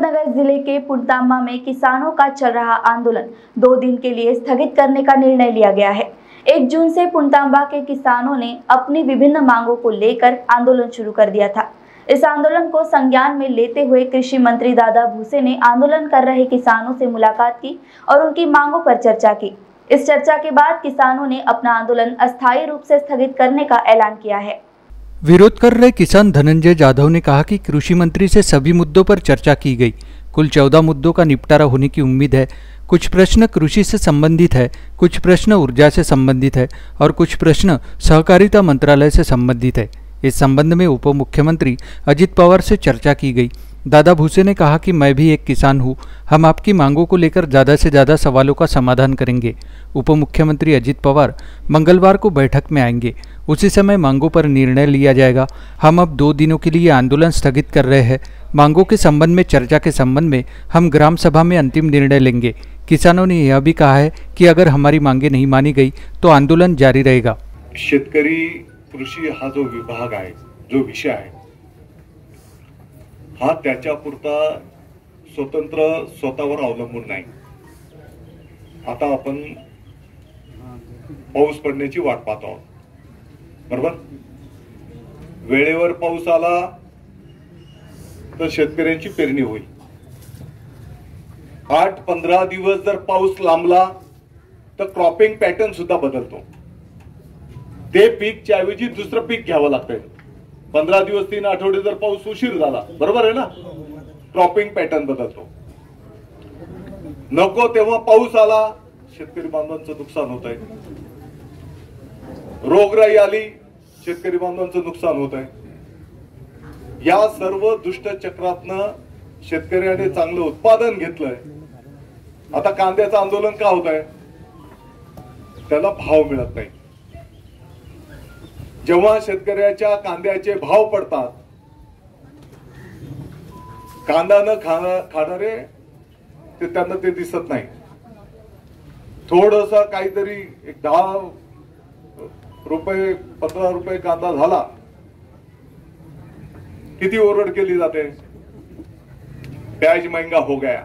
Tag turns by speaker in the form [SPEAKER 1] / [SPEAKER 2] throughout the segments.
[SPEAKER 1] हिम्मतनगर ज़िले के पुणतामा में किसानों का चल रहा आंदोलन दो दिन के लिए स्थगित करने का निर्णय लिया गया है। एक जून से पुणतांबा के किसानों ने अपनी विभिन्न मांगों को लेकर आंदोलन शुरू कर दिया था। इस आंदोलन को संज्ञान में लेते हुए कृषि मंत्री दादा भूसे ने आंदोलन कर रहे किसानों से मुलाकात की और उनकी मांगों पर चर्चा की। इस चर्चा के बाद किसानों ने अपना आंदोलन अस्थायी रूप से स्थगित करने का ऐलान किया है।
[SPEAKER 2] विरोध कर रहे किसान धनंजय जाधव ने कहा कि कृषि मंत्री से सभी मुद्दों पर चर्चा की गई। कुल चौदह मुद्दों का निपटारा होने की उम्मीद है। कुछ प्रश्न कृषि से संबंधित है, कुछ प्रश्न ऊर्जा से संबंधित है और कुछ प्रश्न सहकारिता मंत्रालय से संबंधित है। इस संबंध में उप मुख्यमंत्री अजित पवार से चर्चा की गई। दादा भूसे ने कहा कि मैं भी एक किसान हूँ। हम आपकी मांगों को लेकर ज़्यादा से ज़्यादा सवालों का समाधान करेंगे। उप मुख्यमंत्री अजित पवार मंगलवार को बैठक में आएँगे। उसी समय मांगों पर निर्णय लिया जाएगा। हम अब दो दिनों के लिए आंदोलन स्थगित कर रहे हैं। मांगों के संबंध में चर्चा के संबंध में हम ग्राम सभा में अंतिम निर्णय लेंगे। किसानों ने यह भी कहा है कि अगर हमारी मांगे नहीं मानी गई तो आंदोलन जारी रहेगा।
[SPEAKER 3] शेतकरी, कृषी हा जो विभाग आहे, जो विषय हा त्याच्यापुरता स्वतंत्र स्वतःवर अवलंबून नाही. आता आपण पाऊस पडण्याची वाट पाहतो आहोत. बरोबर? वेळेवर पाऊस आला तर शेतकऱ्यांची पेरणी होईल. आठ पंधरा दिवस जर पाऊस लांबला तर क्रॉपिंग पॅटर्न सुद्धा बदलतो. ते पीकच्या ऐवजी दुसरं पीक घ्यावं लागतंय. पंधरा दिवस तीन आठवडे जर पाऊस उशीर झाला बरोबर आहे ना? क्रॉपिंग पॅटर्न बदलतो. नको तेव्हा पाऊस आला शेतकरी बांधवांचं नुकसान होत आहे रोगराई आली शेतकरी बांधवांचं नुकसान होत आहे. या सर्व दुष्ट चक्रातनं शेतकऱ्याने चांगलं उत्पादन घेतलंय. आता कांद्याचं आंदोलन का होत आहे? त्याला भाव मिळत नाही. जेव्हा शेतकऱ्याच्या कांद्याचे भाव पडतात कांदा न खाणारे ते त्यांना ते दिसत नाही. थोडस काहीतरी एक दहा रुपये पंधरा रुपये कांदा झाला किती ओरड केली जाते? प्याज महंगा हो गया.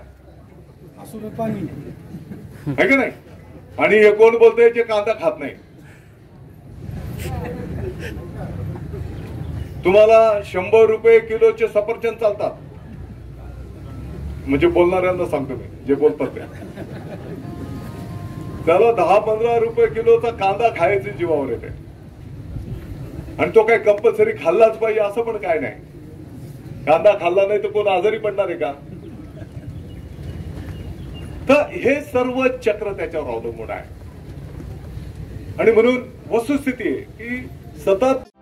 [SPEAKER 3] है की नाही? आणि हे कोण बोलतंय? जे कांदा खात नाही. तुम्हाला शंभर रुपये किलोचे सफरचंद चालतात. म्हणजे बोलणाऱ्यांना सांगतो मी जे बोलतात त्या त्याला दहा पंधरा रुपये किलोचा कांदा खायचे जीवावर येते. आणि तो काय कंपल्सरी खाल्लाच पाहिजे असं पण काय नाही. कांदा खाल्ला नाही तर कोण आजारी पडणार आहे का? तर हे सर्व चक्र त्याच्यावर अवलंबून आहे. आणि म्हणून वस्तुस्थिती आहे की सतत